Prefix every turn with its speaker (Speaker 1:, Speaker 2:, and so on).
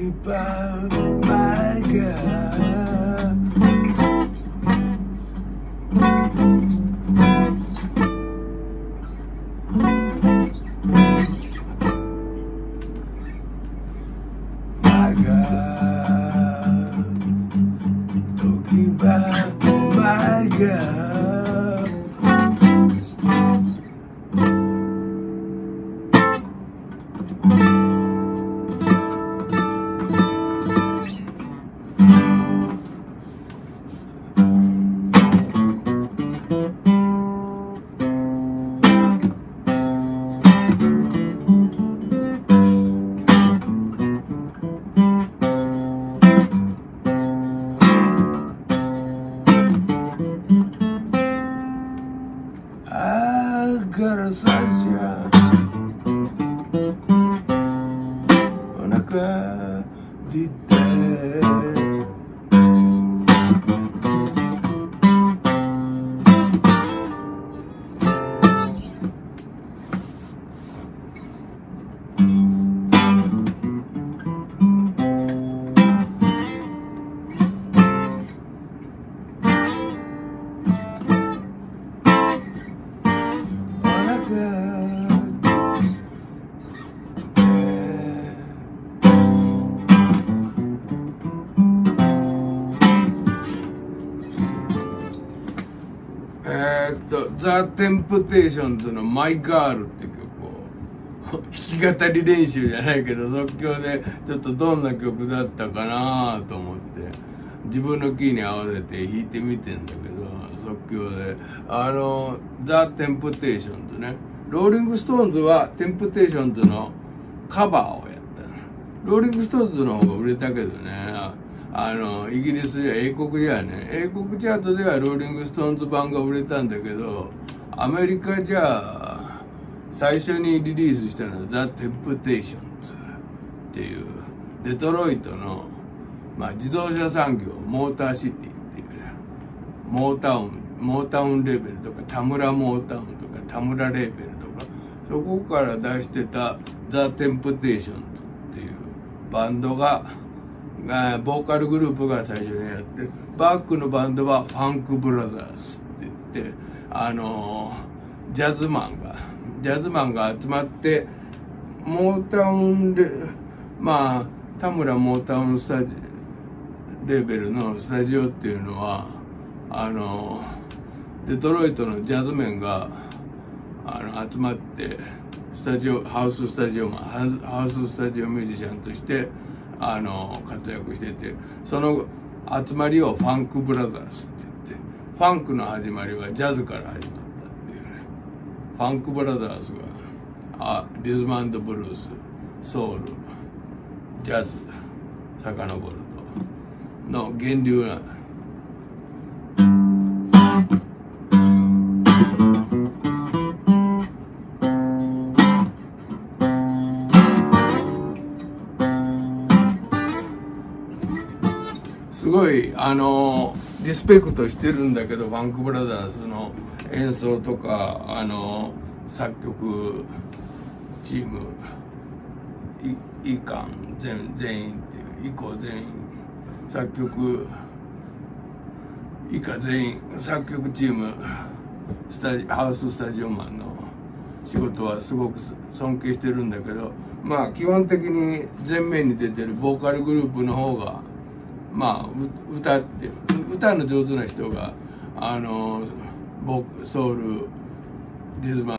Speaker 1: about my God. えーっと、ザ・テンプテーションズのマイ・ガールって曲を。弾き語り練習じゃないけど即興でちょっとどんな曲だったかなと思って。自分のキーに合わせて弾いてみてんだけど。即興であのザ・テンプテーションズね。ローリング・ストーンズはテンプテーションズのカバーをやった。ローリング・ストーンズの方が売れたけどね。あのイギリスや英国じゃね英国チャートではローリング・ストーンズ版が売れたんだけどアメリカじゃ最初にリリースしたのはザ・テンプテーションズっていうデトロイトの、まあ、自動車産業モーターシティ。モータウンモータウンレーベルとかタムラモータウンとかタムラレーベルとかそこから出してたザ・テンプテーションっていうバンドがボーカルグループが最初にやってバックのバンドはファンクブラザーズって言ってあのジャズマンがジャズマンが集まってモータウンレまあ田村モータウンスタジレーベルのスタジオっていうのはあのデトロイトのジャズメンがあの集まってスタジオハウススタジオマンハウススタジオミュージシャンとしてあの活躍しててその集まりをファンクブラザーズって言ってファンクの始まりはジャズから始まったっていうね。ファンクブラザーズがあリズムブルースソウルジャズ遡るとの源流なのごいあのリスペクトしてるんだけどファンクブラザーズの演奏とかあの作曲チームいいかん全全員っていう以降全員作曲以下全員作曲チームスタジハウススタジオマンの仕事はすごく尊敬してるんだけどまあ基本的に前面に出てるボーカルグループの方がまあ歌って歌の上手な人があのソウルリズム